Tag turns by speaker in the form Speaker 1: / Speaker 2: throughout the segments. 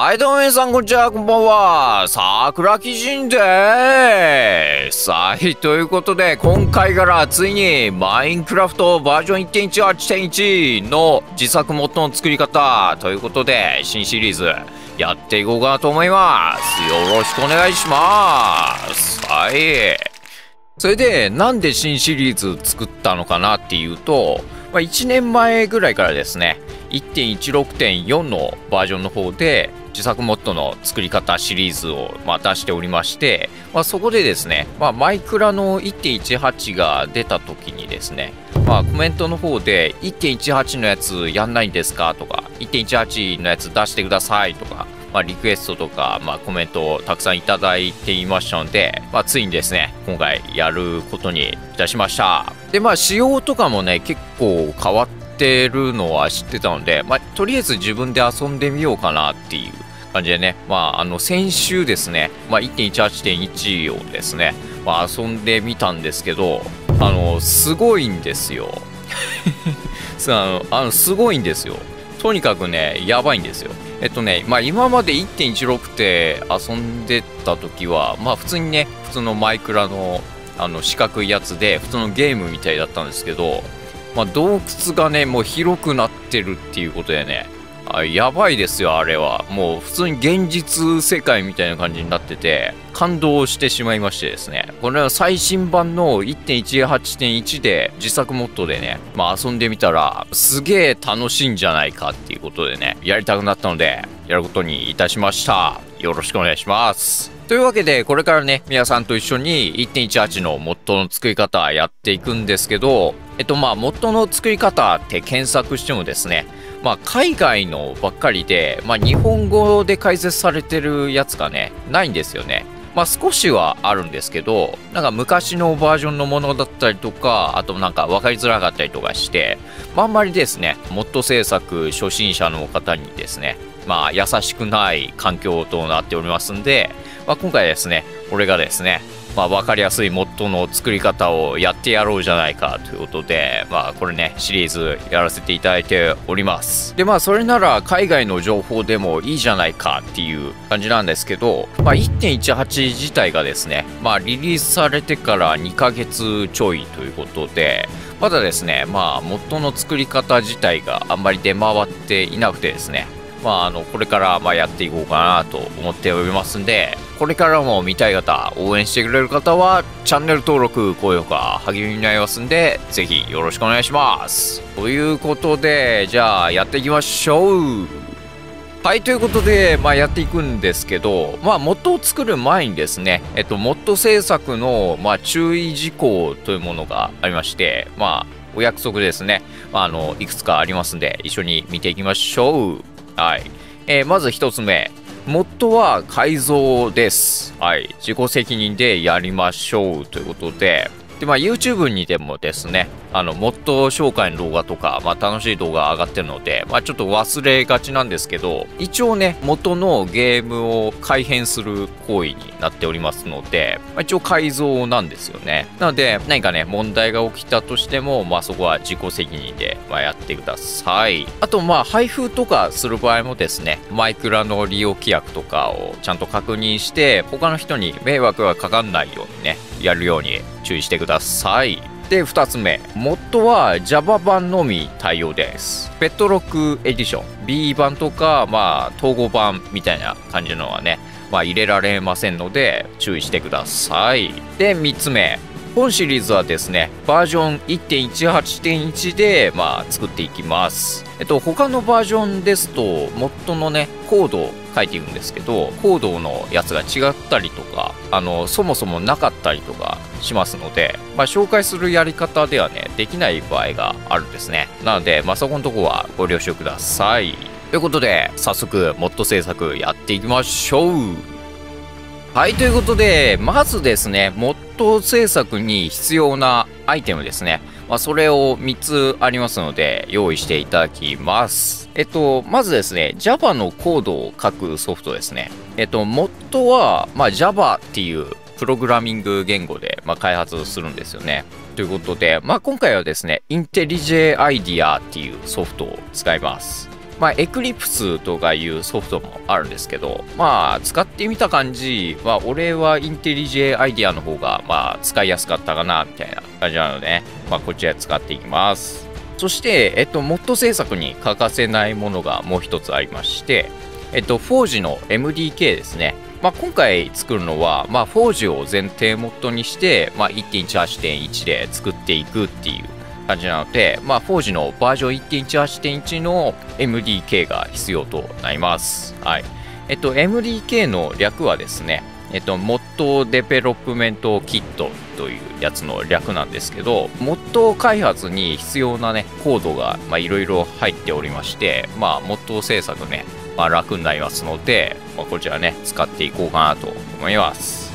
Speaker 1: はい、どうも皆さん、こんにちは、こんばんは。桜木人でーす。はい、ということで、今回からついに、マインクラフトバージョン1.18.1の自作モッドの作り方ということで、新シリーズやっていこうかなと思います。よろしくお願いします。はい。それで、なんで新シリーズ作ったのかなっていうと、まあ、1年前ぐらいからですね、1.16.4のバージョンの方で自作モッドの作り方シリーズをま出しておりまして、まあ、そこでですね、まあ、マイクラの1.18が出た時にですね、まあ、コメントの方で1.18のやつやんないんですか？とか1.18のやつ出してくださいとか、まあ、リクエストとか、まあ、コメントをたくさんいただいていましたので、まあ、ついにですね今回やることにいたしました。でまあ仕様とかもね結構変わってるのは知ってたので、まあ、とりあえず自分で遊んでみようかなっていう感じでね、まあ、あの先週ですね、まあ、1.18.1をですね、まあ、遊んでみたんですけどあのすごいんですよ。あのあのすごいんですよ。とにかくねやばいんですよ。えっとね、まあ、今まで1.16で遊んでた時は、まあ、普通にね普通のマイクラのあの四角いやつで普通のゲームみたいだったんですけど、まあ、洞窟がねもう広くなってるっていうことでねあやばいですよあれは。もう普通に現実世界みたいな感じになってて感動してしまいましてですね。これは最新版の1.18.1で自作モッドでね、まあ、遊んでみたらすげえ楽しいんじゃないかっていうことでねやりたくなったのでやることにいたしました。よろしくお願いします。というわけで、これからね、皆さんと一緒に1.18のモッドの作り方やっていくんですけど、えっとまあ、モッドの作り方って検索してもですね、まあ、海外のばっかりで、まあ、日本語で解説されてるやつがね、ないんですよね。まあ、少しはあるんですけど、なんか昔のバージョンのものだったりとか、あとなんか分かりづらかったりとかして、まあ、あんまりですね、モッド制作初心者の方にですね、まあ、優しくない環境となっておりますんで、まあ、今回ですね、俺がですね、まあ、分かりやすいモッドの作り方をやってやろうじゃないかということで、まあ、これね、シリーズやらせていただいております。で、まあ、それなら海外の情報でもいいじゃないかっていう感じなんですけど、まあ、1.18自体がですね、まあ、リリースされてから2ヶ月ちょいということで、まだですね、まあ、モッドの作り方自体があんまり出回っていなくてですね、まあ、あのこれからまあやっていこうかなと思っておりますんでこれからも見たい方応援してくれる方はチャンネル登録高評価励みになりますんでぜひよろしくお願いします。ということでじゃあやっていきましょう。はい、ということで、まあ、やっていくんですけど、まあ、モッドを作る前にですね、えっと、モッド制作の、まあ、注意事項というものがありまして、まあ、お約束ですね、まあ、あの、いくつかありますんで、一緒に見ていきましょう。はい。えーまず一つ目。モッドは改造です。はい。自己責任でやりましょうということで、で、まあ、YouTube にでもですね、あの、モッド紹介の動画とか、まあ、楽しい動画上がってるので、まあ、ちょっと忘れがちなんですけど、一応ね、元のゲームを改変する行為になっておりますので、まあ、一応改造なんですよね。なので、何かね、問題が起きたとしても、まあ、そこは自己責任で、まあ、やってください。あと、まあ、配布とかする場合もですね、マイクラの利用規約とかをちゃんと確認して、他の人に迷惑がかかんないようにね、やるように注意してください。で、2つ目。モッドは Java 版のみ対応です。ペットロックエディション。B 版とか、まあ、統合版みたいな感じのはね、まあ、入れられませんので、注意してください。で、3つ目。本シリーズはですね、バージョン1.18.1で、まあ、作っていきます。えっと、他のバージョンですと、モッドのね、コード書いていくんですけど、コードのやつが違ったりとか、あの、そもそもなかったりとかしますので、まあ、紹介するやり方ではね、できない場合があるんですね。なので、まあ、そこのとこはご了承ください。ということで、早速、モッド制作やっていきましょう。はい、ということで、まずですね、モッド制作に必要なアイテムですね。まあ、それを3つありますので、用意していただきます。えっと、まずですね、Java のコードを書くソフトですね。えっと、モッドは、まあ、Java っていうプログラミング言語で、まあ、開発するんですよね。ということで、まあ、今回はですね、IntelliJ IDEA っていうソフトを使います。まあ、エクリプスとかいうソフトもあるんですけど、まあ、使ってみた感じは、俺はインテリジェアイディアの方が、まあ、使いやすかったかな、みたいな感じなので、ね、まあ、こちら使っていきます。そして、えっと、モッド制作に欠かせないものがもう一つありまして、えっと、フォージの MDK ですね。まあ、今回作るのは、まあ、フォージを前提モッドにして、まあ、1.18.1で作っていくっていう感じなので、まあ、フォージのバージョン1.18.1の MDK が必要となります。はい。えっと、MDK の略はですね、えっと、 Mod Development Kit というやつの略なんですけど、 Mod 開発に必要なね、コードがいろいろ入っておりまして、まあ、 Mod 制作ね、まあ、楽になりますので、まあ、こちらね、使っていこうかなと思います。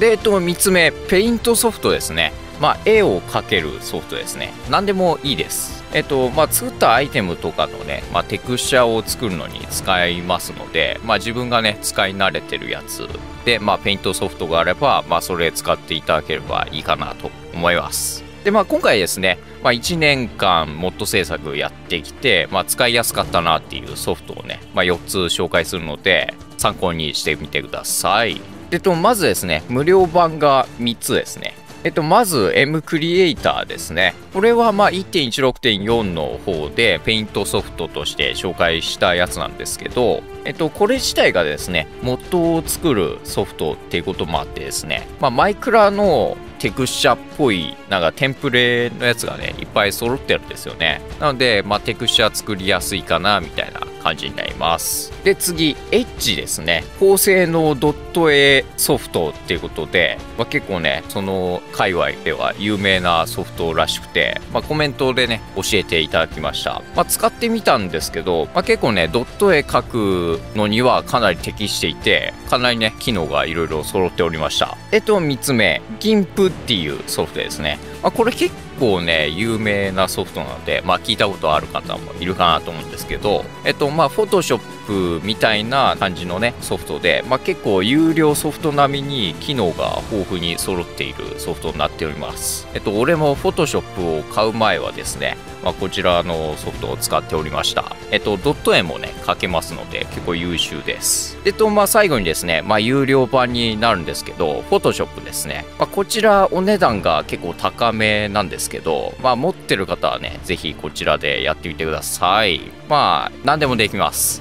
Speaker 1: で、えっと、3つ目、ペイントソフトですね。まあ、絵を描けるソフトですね。何でもいいです。えっと、まあ、作ったアイテムとかのね、まあ、テクスチャを作るのに使いますので、まあ、自分がね、使い慣れてるやつで、まあ、ペイントソフトがあれば、まあ、それ使っていただければいいかなと思います。で、まあ、今回ですね、まあ、1年間モッド制作やってきて、まあ、使いやすかったなっていうソフトをね、まあ、4つ紹介するので、参考にしてみてください。でと、まずですね、無料版が3つですね。えっと、まず M クリエイターですね。これはまあ1.16.4の方でペイントソフトとして紹介したやつなんですけど、えっと、これ自体がですね、モッドを作るソフトっていうこともあってですね、まあ、マイクラのテクスチャっぽい、なんかテンプレのやつがね、いっぱい揃ってるんですよね。なので、まあ、テクスチャ作りやすいかな、みたいな感じになります。で、次、エッジですね。高性能ドット A ソフトっていうことで、まあ、結構ね、その界隈では有名なソフトらしくて、まあ、コメントでね、教えていただきました。まあ、使ってみたんですけど、まあ、結構ね、ドット絵書くのにはかなり適していて、かなりね、機能がいろいろ揃っておりました。えっと、3つ目、GIMP っていうソフトですね。まあ、これ結構構ね、有名なソフトなので、まあ、聞いたことある方もいるかなと思うんですけど、えっと、まあ、フォトショップみたいな感じのね、ソフトで、まあ、結構有料ソフト並みに機能が豊富に揃っているソフトになっております。えっと、俺もフォトショップを買う前はですね、まあ、こちらのソフトを使っておりました。えっと、ドット絵もね、描けますので、結構優秀です。でと、まあ、最後にですね、まあ、有料版になるんですけど、フォトショップですね。まあ、こちらお値段が結構高めなんですけど、まあ、持ってる方はね、ぜひこちらでやってみてください。まあ、何でもできます。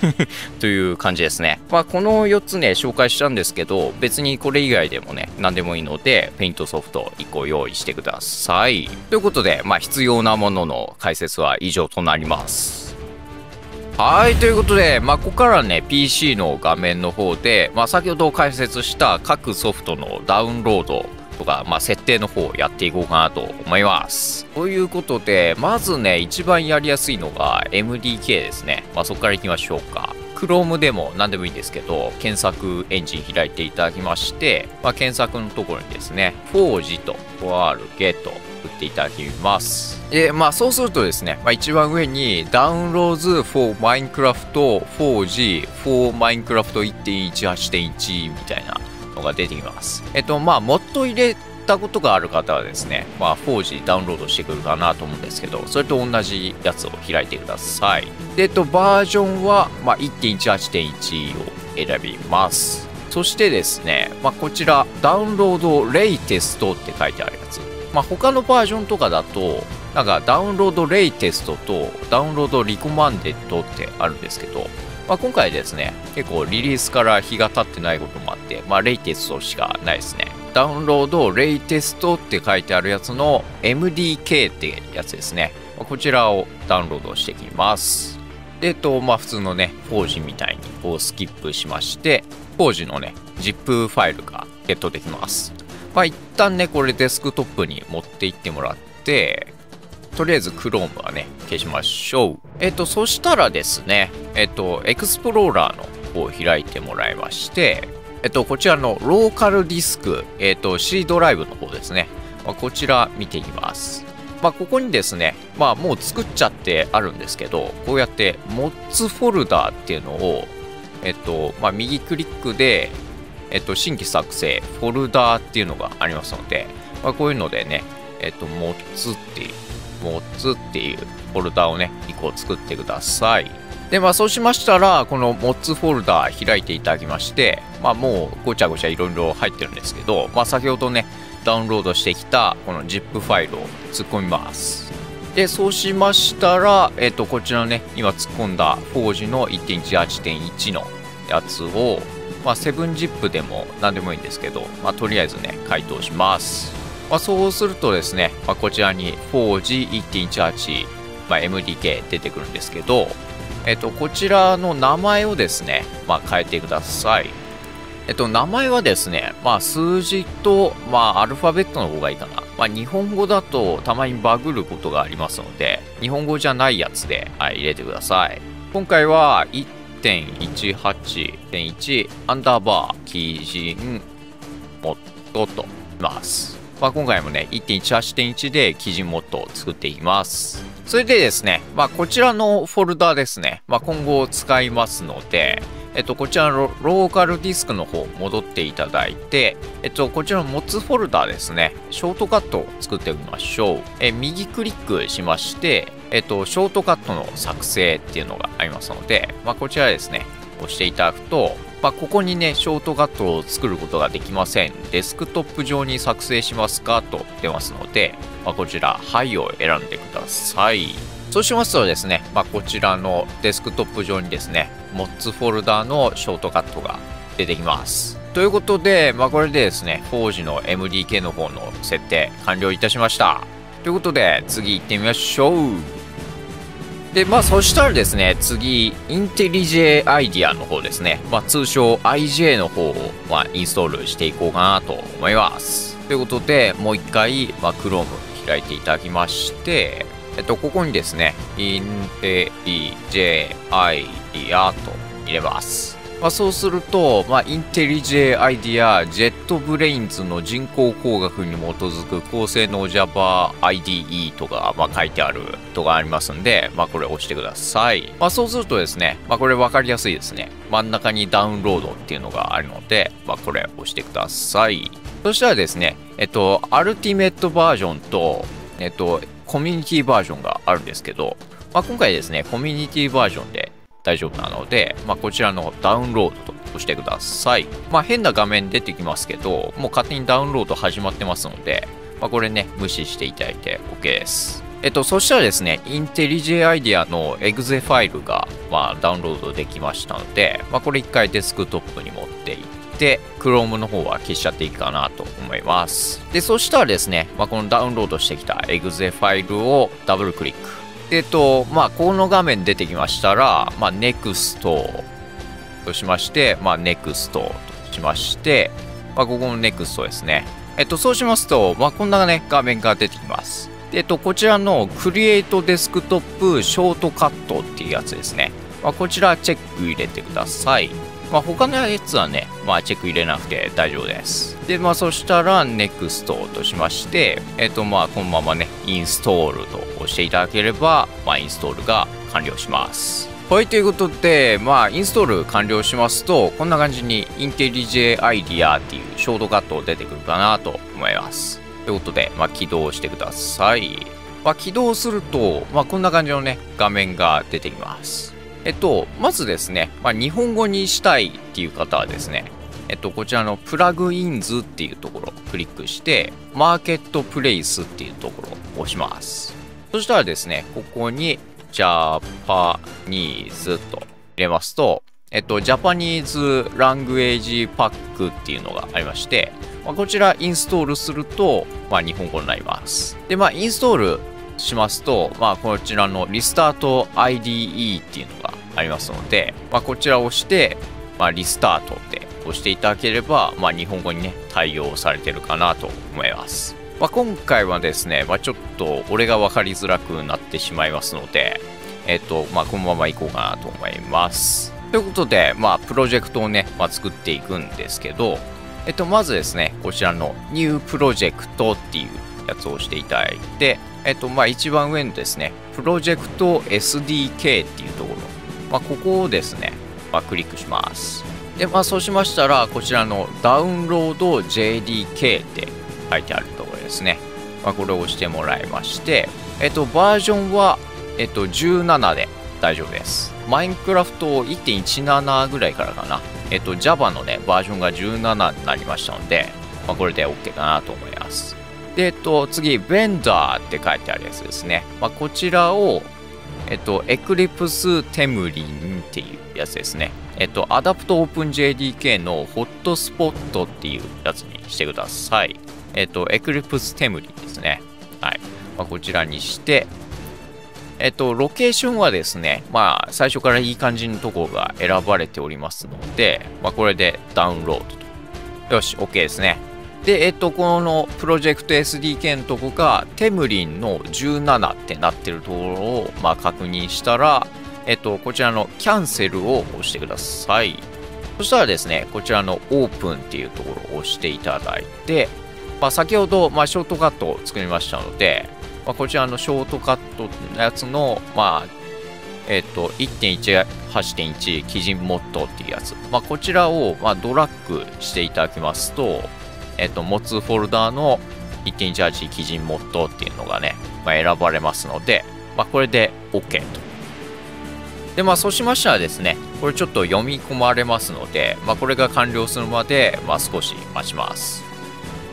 Speaker 1: という感じですね。まあ、この4つね、紹介したんですけど、別にこれ以外でもね、何でもいいので、ペイントソフト1個用意してください。ということで、まあ、必要なものの解説は以上となります。はい、ということで、まあ、ここからね、PC の画面の方で、まあ、先ほど解説した各ソフトのダウンロードとか、まあ、設定の方をやっていこうかなと思います。ということで、まずね、一番やりやすいのが MDK ですね。まあ、そこからいきましょうか。Chrome でも何でもいいんですけど、検索エンジン開いていただきまして、まあ、検索のところにですね、Forge と 4Get 打っていただきます。で、まあそうするとですね、まあ、一番上に Downloads for Minecraft 4G for Minecraft 1.18.1みたいなのが出てきます。えっと、まあ、もっと入れたことがある方はですね、まあ、4G ダウンロードしてくるかなと思うんですけど、それと同じやつを開いてください。で、えっと、バージョンは、まあ、1.18.1を選びます。そしてですね、まあ、こちら、ダウンロードレイテストって書いてあるやつ。まあ、他のバージョンとかだと、なんかダウンロードレイテストとダウンロードリコマンデッドってあるんですけど、まあ、今回ですね、結構リリースから日が経ってないこともあって、まあ、レイテストしかないですね。ダウンロード、レイテストって書いてあるやつの MDK ってやつですね。こちらをダウンロードしていきます。で、えっと、まあ、普通のね、フォージみたいにこうスキップしまして、フォージのね、ZIP ファイルがゲットできます。まあ、一旦ね、これデスクトップに持っていってもらって、とりあえず Chrome はね、消しましょう。えっと、そしたらですね、えっと、エクスプローラーの方を開いてもらいまして、えっと、こちらのローカルディスク、えっと、C ドライブの方ですね。まあ、こちら見ていきます。まあ、ここにですね、まあ、もう作っちゃってあるんですけど、こうやって mods フォルダーっていうのを、えっと、まあ、右クリックで、えっと、新規作成、フォルダーっていうのがありますので、まあ、こういうのでね、えっと、mods ってモッツっていうフォルダをね、1個作ってください。で、まあ、そうしましたら、この mods フォルダ開いていただきまして、まあ、もうごちゃごちゃいろいろ入ってるんですけど、まあ、先ほどね、ダウンロードしてきたこの ZIP ファイルを突っ込みます。で、そうしましたら、えっ、と、こちらのね、今突っ込んだ 4G の1.18.1のやつを、まあ、7ZIP でも何でもいいんですけど、まあ、とりあえずね、回答します。まあ、そうするとですね、まあ、こちらに 4G1.18、まあ、MDK 出てくるんですけど、えっと、こちらの名前をですね、まあ、変えてください。えっと、名前はですね、まあ、数字と、まあ、アルファベットの方がいいかな。まあ、日本語だとたまにバグることがありますので、日本語じゃないやつで、はい、入れてください。今回は1.18.1アンダーバー基準モッドとます。まあ、今回もね、1.18.1で基準モッドを作っていきます。それでですね、まあ、こちらのフォルダですね、まあ、今後使いますので、えっと、こちらのローカルディスクの方戻っていただいて、えっと、こちらの持つフォルダですね、ショートカットを作ってみましょう。え右クリックしまして、えっと、ショートカットの作成っていうのがありますので、まあ、こちらですね、押していただくと、まあ、ここにね、ショートカットを作ることができません。デスクトップ上に作成しますかと出ますので、まあ、こちら、はいを選んでください。そうしますとですね、まあ、こちらのデスクトップ上にですね、MOTS フォルダーのショートカットが出てきます。ということで、まあ、これでですね、4時の MDK の方の設定完了いたしました。ということで、次行ってみましょう。で、まあ、そしたらですね、次、 IntelliJ IDEA の方ですね、まあ、通称 IJ の方を、まあ、インストールしていこうかなと思います。ということで、もう一回、まあ、Chrome 開いていただきまして、えっと、ここにですね、 IntelliJ IDEA と入れます。まあ、そうすると、まあ、 IntelliJ IDEA、JetBrains の人間工学に基づく高性能 Java IDE とか、まあ、書いてあるとかありますんで、まあ、これ押してください。まあ、そうするとですね、まあ、これ分かりやすいですね。真ん中にダウンロードっていうのがあるので、まあ、これ押してください。そしたらですね、えっと、アルティメットバージョンと、えっと、コミュニティバージョンがあるんですけど、まあ、今回ですね、コミュニティバージョンで大丈夫なので、まあ、こちらのダウンロードと押してください。まあ、変な画面出てきますけど、もう勝手にダウンロード始まってますので、まあ、これね、無視していただいて OK です。えっと、そしたらですね、インテリジェアイディアの exe ファイルが、まあ、ダウンロードできましたので、まあ、これ一回デスクトップに持っていって、Chrome の方は消しちゃっていいかなと思います。で、そしたらですね、まあ、このダウンロードしてきた exe ファイルをダブルクリック。えっと、まあ、この画面出てきましたら、まあ、NEXT としまして、まあ、NEXT としまして、まあ、ここの NEXT ですね。えっと、そうしますと、まあ、こんなね、画面が出てきます。えっと、こちらの Create Desktop Shortcut っていうやつですね。まあ、こちらチェック入れてください。まあ、他のやつはね、まあ、チェック入れなくて大丈夫です。で、まあ、そしたら NEXT としまして、えっと、まあ、このままね、インストールと押していただければ、まあ、インストールが完了します。はい、ということで、まあ、インストール完了しますと、こんな感じに IntelliJ IDEA っていうショートカット出てくるかなと思います。ということで、まあ、起動してください。まあ、起動すると、まあ、こんな感じのね、画面が出てきます。えっと、まずですね、まあ、日本語にしたいっていう方はですね、えっと、こちらのプラグインズっていうところをクリックして、マーケットプレイスっていうところを押します。そしたらですね、ここにジャパニーズと入れますと、えっと、ジャパニーズラングエージパックっていうのがありまして、まあ、こちらインストールすると、まあ、日本語になります。で、まあ、インストールしますと、まあ、こちらのリスタート IDE っていうのがありますので、まあ、こちらを押して、まあ、リスタートで押していただければ、まあ、日本語にね、対応されてるかなと思います。まあ、今回はですね、まあ、ちょっと俺が分かりづらくなってしまいますので、えっと、まあ、このままいこうかなと思います。ということで、まあ、プロジェクトをね、まあ、作っていくんですけど、えっと、まずですね、こちらの New Project っていうやつを押していただいて、えっと、まあ、一番上のですね、プロジェクト SDK っていうところ、まあ、ここをですね、まあ、クリックします。で、まあ、そうしましたら、こちらのダウンロード JDK って書いてあるところですね。まあ、これを押してもらいまして、えっと、バージョンは、えっと、17で大丈夫です。マインクラフト1.17ぐらいからかな。えっと、Java のね、バージョンが17になりましたので、まあ、これで OK かなと思います。で、えっと、次、Vendor って書いてあるやつですね。まあ、こちらを、えっと、Eclipse Temlin っていうやつですね。えっと、Adapt OpenJDK の Hotspot っていうやつにしてください。えっと、Eclipse Temlin ですね。はい。まあ、こちらにして、えっと、ロケーションはですね、まあ、最初からいい感じのとこが選ばれておりますので、まあ、これでダウンロードと。よし、OK ですね。で、えっと、このプロジェクト SDK のとこが、テムリンの17ってなってるところを、まあ、確認したら、えっと、こちらのキャンセルを押してください。そしたらですね、こちらのオープンっていうところを押していただいて、まあ、先ほど、まあ、ショートカットを作りましたので、まあ、こちらのショートカットのやつの、まあ、えっ、と、1.18.1基準モッドっていうやつ。まあ、こちらを、まあ、ドラッグしていただきますと、えっ、と、持つフォルダーの1.18基準モッドっていうのがね、まあ、選ばれますので、まあ、これで OK と。で、まあ、そうしましたらですね、これちょっと読み込まれますので、まあ、これが完了するまで、まあ、少し待ちます。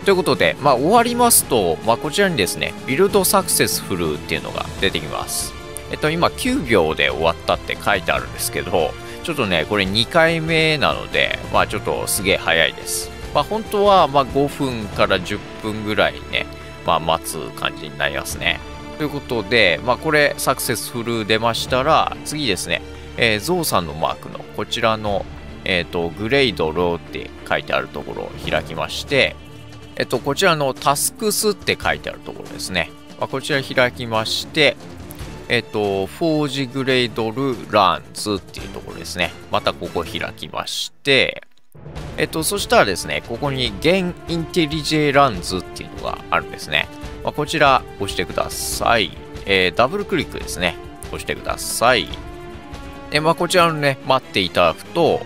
Speaker 1: ということで、まあ、終わりますと、まあ、こちらにですね、ビルドサクセスフルっていうのが出てきます。えっと、今9秒で終わったって書いてあるんですけど、ちょっとね、これ2回目なので、まあちょっとすげえ早いです。まあ本当はま5分から10分ぐらいね、まあ待つ感じになりますね。ということで、まあこれサクセスフル出ましたら、次ですね、えー、ゾウさんのマークのこちらの、え、ー、と、グレードローって書いてあるところを開きまして、えっと、こちらのタスクスって書いてあるところですね。まあ、こちら開きまして、えっと、フォージグレードルランズっていうところですね。またここ開きまして、えっと、そしたらですね、ここにゲンインテリジェランズっていうのがあるんですね。まあ、こちら押してください。えー、ダブルクリックですね。押してください。で、まあ、こちらのね、待っていただくと、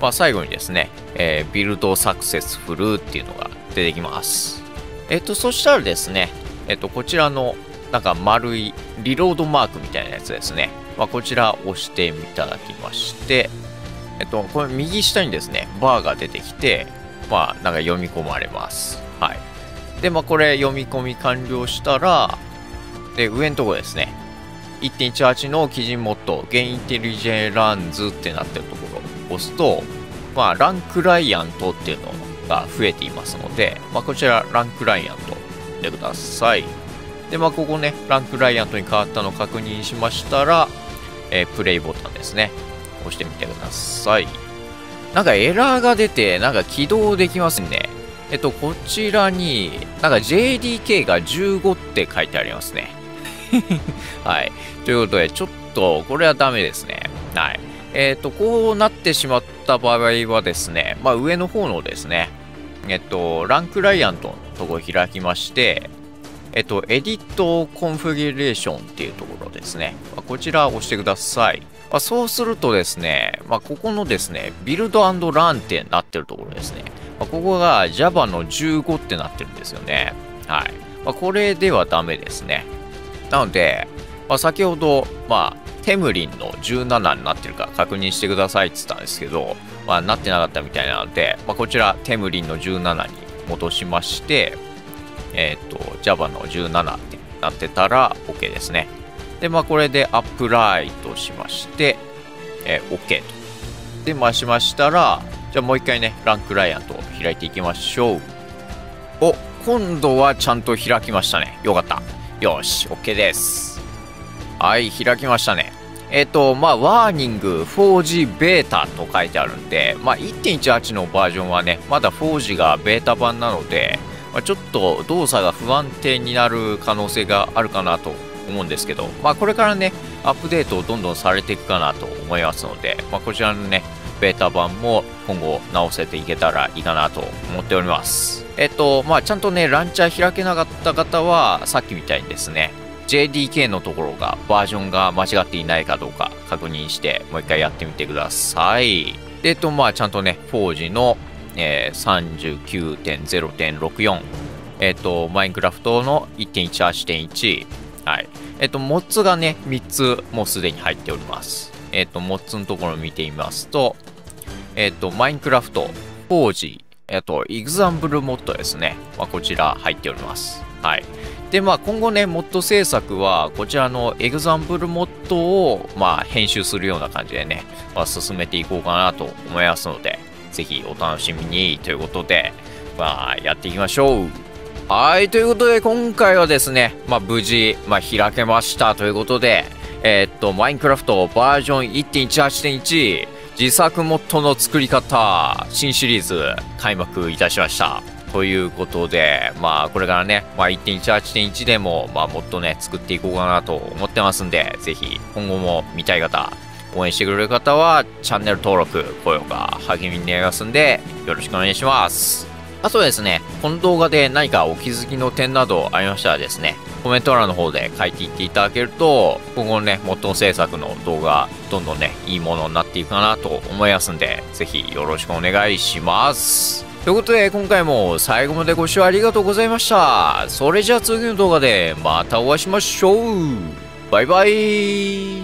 Speaker 1: まあ、最後にですね、えー、ビルドサクセスフルっていうのが出てきます。えっと、そしたらですね、えっと、こちらの、なんか丸いリロードマークみたいなやつですね。まあ、こちら押していただきまして、えっと、これ右下にですね、バーが出てきて、まあ、なんか読み込まれます。はい。で、まあ、これ読み込み完了したら、で、上のところですね、1.18の基準モッド、ゲインテリジェランズってなってるところを押すと、まあ、ランクライアントっていうのが増えていますので、まあ、こちらランクライアントでください。で、まあ、ここね、ランクライアントに変わったのを確認しましたら、えー、プレイボタンですね。押してみてください。なんかエラーが出て、なんか起動できますね。えっと、こちらに、なんか JDK が15って書いてありますね。はい。ということで、ちょっと、これはダメですね。はい。えっ、ー、と、こうなってしまった場合はですね、まあ、上の方のですね、えっと、ランクライアントのとこ開きまして、えっと、 Edit Configuration っていうところですね。まあ、こちらを押してください。まあ、そうするとですね、まあ、ここのですね、 Build Run ってなってるところですね。まあ、ここが Java の15ってなってるんですよね。はい。まあ、これではダメですね。なので、まあ、先ほど、まあ、 Temurin の17になってるか確認してくださいって言ったんですけど、まあ、なってなかったみたいなので、まあ、こちら Temurin の17に戻しまして、えっ、ー、と、Java の17ってなってたら OK ですね。で、まあ、これでアップライトしまして、えー、OK と。で、回しましたら、じゃあもう一回ね、ランクライアントを開いていきましょう。お、今度はちゃんと開きましたね。よかった。よし、OK です。はい、開きましたね。えっ、ー、と、まあ、ワーニング 4G ベータと書いてあるんで、まあ、1.18のバージョンはね、まだ 4G がベータ版なので、まあ、ちょっと動作が不安定になる可能性があるかなと思うんですけど、まあ、これからね、アップデートをどんどんされていくかなと思いますので、まあ、こちらのね、ベータ版も今後直せていけたらいいかなと思っております。えっ、と、まあ、ちゃんとね、ランチャー開けなかった方は、さっきみたいにですね、JDK のところがバージョンが間違っていないかどうか確認してもう一回やってみてください。で、えっと、まあ、ちゃんとね、4時の、えー、39.0.64、えっと、マインクラフトの1.18.1、はい。えっと、 Mods がね、3つもうすでに入っております。えっ、と、 Mods のところを見てみますと、えっ、と、マインクラフト、フォージ、えっ、と、 Example Mod ですね。まあ、こちら入っております。はい。で、まあ、今後ね、モッド制作は、こちらの Example Mod を、まあ、編集するような感じでね、まあ、進めていこうかなと思いますので、ぜひお楽しみにということで、まあ、やっていきましょう。はい、ということで、今回はですね、まあ、無事、まあ、開けましたということで、えー、っと、マインクラフトバージョン1.18.1、自作モッドの作り方、新シリーズ、開幕いたしました。ということで、まあ、これからね、まあ、1.18.1でも、まあ、もっとね、作っていこうかなと思ってますんで、ぜひ、今後も見たい方、応援してくれる方は、チャンネル登録、高評価、励みになりますんで、よろしくお願いします。あとはですね、この動画で何かお気づきの点などありましたらですね、コメント欄の方で書いていっていただけると、今後ね、元制作の動画、どんどんね、いいものになっていくかなと思いますんで、ぜひよろしくお願いします。ということで、今回も最後までご視聴ありがとうございました。それじゃあ次の動画でまたお会いしましょう。バイバイ。